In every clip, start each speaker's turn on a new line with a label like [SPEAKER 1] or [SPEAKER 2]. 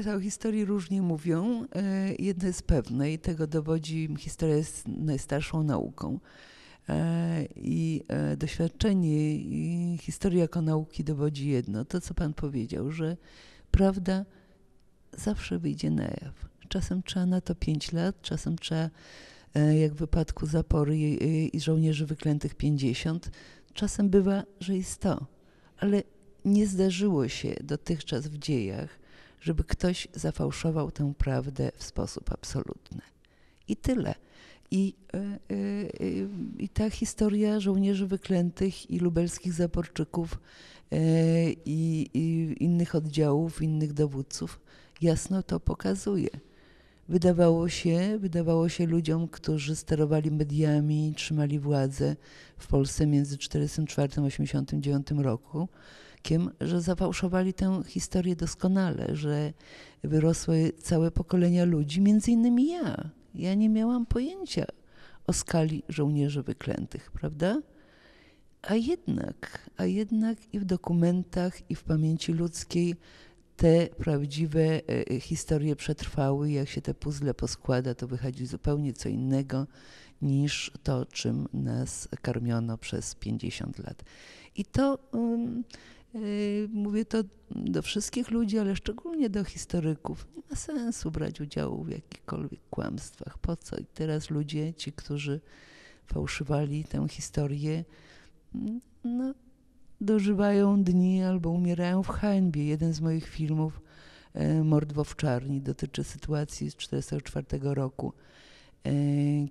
[SPEAKER 1] Państwa, o historii różnie mówią. E, jedno jest pewne i tego dowodzi historia jest najstarszą nauką. E, I e, doświadczenie historia jako nauki dowodzi jedno, to co Pan powiedział, że prawda zawsze wyjdzie na jaw. Czasem trzeba na to 5 lat, czasem trzeba, jak w wypadku zapory i żołnierzy wyklętych 50, czasem bywa, że jest 100. Ale nie zdarzyło się dotychczas w dziejach, żeby ktoś zafałszował tę prawdę w sposób absolutny. I tyle. I, e, e, I, ta historia żołnierzy wyklętych i lubelskich zaporczyków e, i, i innych oddziałów, innych dowódców jasno to pokazuje. Wydawało się, wydawało się ludziom, którzy sterowali mediami, trzymali władzę w Polsce między 1944 a 1989 roku, że zafałszowali tę historię doskonale, że wyrosły całe pokolenia ludzi, między innymi ja. Ja nie miałam pojęcia o skali żołnierzy wyklętych, prawda? A jednak, a jednak i w dokumentach, i w pamięci ludzkiej te prawdziwe e, e, historie przetrwały. Jak się te puzzle poskłada, to wychodzi zupełnie co innego niż to, czym nas karmiono przez 50 lat. I to um, mówię to do wszystkich ludzi, ale szczególnie do historyków. Nie ma sensu brać udziału w jakichkolwiek kłamstwach. Po co? I teraz ludzie, ci, którzy fałszywali tę historię, no, dożywają dni albo umierają w hańbie. Jeden z moich filmów, e, Mord w Owczarni, dotyczy sytuacji z 1944 roku, e,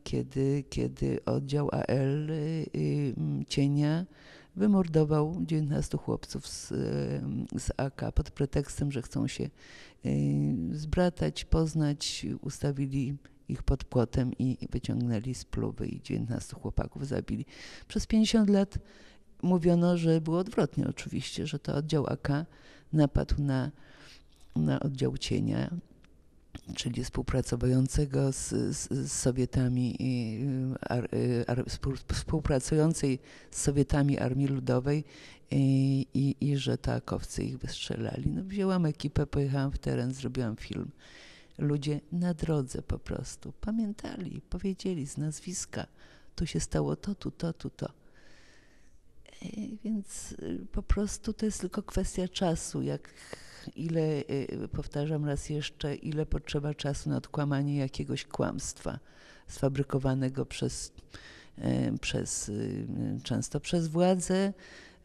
[SPEAKER 1] kiedy, kiedy oddział AL y, Cienia wymordował 19 chłopców z, z AK pod pretekstem, że chcą się zbratać, poznać, ustawili ich pod płotem i wyciągnęli z pluwy i 19 chłopaków zabili. Przez 50 lat mówiono, że było odwrotnie oczywiście, że to oddział AK napadł na, na oddział cienia czyli współpracującego z, z, z Sowietami, ar, ar, współpracującej z Sowietami Armii Ludowej i, i, i że takowcy ich wystrzelali. No, wzięłam ekipę, pojechałam w teren, zrobiłam film. Ludzie na drodze po prostu pamiętali, powiedzieli z nazwiska, tu się stało to, tu, to, tu, to. Więc y, po prostu to jest tylko kwestia czasu, jak ile, y, powtarzam raz jeszcze, ile potrzeba czasu na odkłamanie jakiegoś kłamstwa sfabrykowanego przez, y, przez często przez władzę,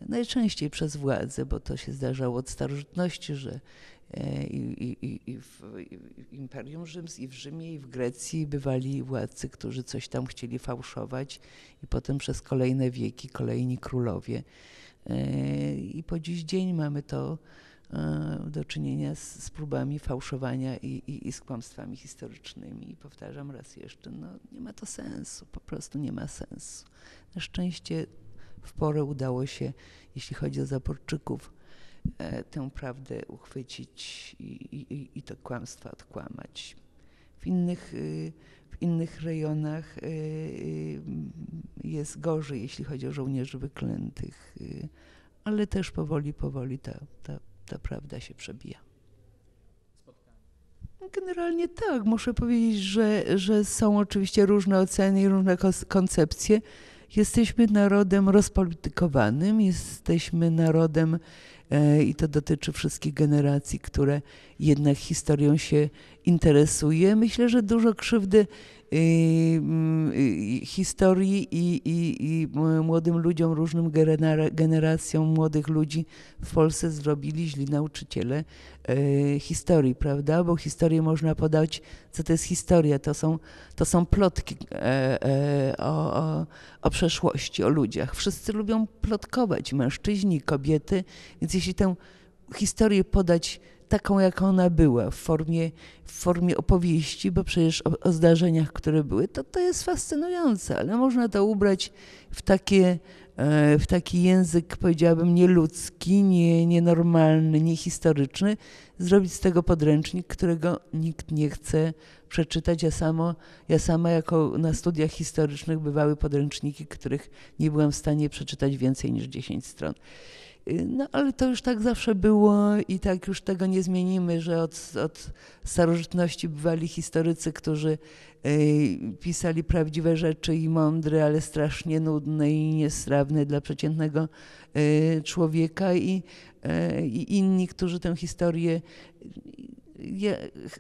[SPEAKER 1] najczęściej przez władzę, bo to się zdarzało od starożytności, że i, i, i, w Imperium Rzymskim, i w Rzymie, i w Grecji bywali władcy, którzy coś tam chcieli fałszować i potem przez kolejne wieki kolejni królowie. I po dziś dzień mamy to do czynienia z, z próbami fałszowania i, i, i, z kłamstwami historycznymi. I powtarzam raz jeszcze, no nie ma to sensu, po prostu nie ma sensu. Na szczęście w porę udało się, jeśli chodzi o Zaporczyków, e, tę prawdę uchwycić i, i, i to kłamstwa odkłamać. W innych, y, w innych rejonach y, y, jest gorzej, jeśli chodzi o żołnierzy wyklętych, ale też powoli, powoli ta, ta, ta prawda się przebija. Generalnie tak, muszę powiedzieć, że, że są oczywiście różne oceny i różne koncepcje. Jesteśmy narodem rozpolitykowanym, jesteśmy narodem, e, i to dotyczy wszystkich generacji, które jednak historią się interesuje. Myślę, że dużo krzywdy historii i, i, i młodym ludziom, różnym generacjom młodych ludzi w Polsce zrobili źli nauczyciele historii, prawda? Bo historię można podać, co to jest historia? To są, to są plotki e, e, o, o, o przeszłości, o ludziach. Wszyscy lubią plotkować, mężczyźni, kobiety, więc jeśli tę historię podać taką, jaką ona była, w formie, w formie opowieści, bo przecież o, o, zdarzeniach, które były, to to jest fascynujące, ale można to ubrać w takie e, w taki język, powiedziałabym, nieludzki, nie, nienormalny, niehistoryczny, zrobić z tego podręcznik, którego nikt nie chce przeczytać. Ja, samo, ja sama jako na studiach historycznych bywały podręczniki, których nie byłam w stanie przeczytać więcej niż 10 stron. Y, No ale to już tak zawsze było i tak już tego nie zmienimy, że od, od starożytności bywali historycy, którzy y, pisali prawdziwe rzeczy i mądre, ale strasznie nudne i niestrawne dla przeciętnego y, człowieka i, i inni, którzy tę historię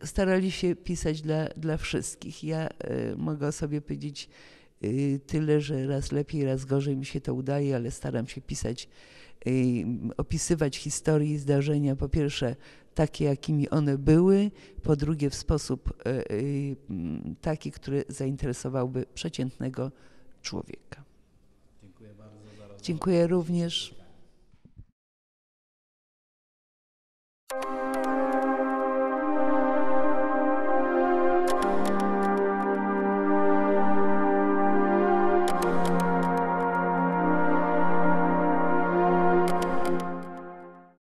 [SPEAKER 1] starali się pisać dla, dla wszystkich. Ja mogę sobie powiedzieć tyle, że raz lepiej, raz gorzej mi się to udaje, ale staram się pisać opisywać historie i zdarzenia, po pierwsze takie, jakimi one były, po drugie w sposób y, y, taki, który zainteresowałby przeciętnego człowieka.
[SPEAKER 2] Dziękuję bardzo.
[SPEAKER 1] Dziękuję również.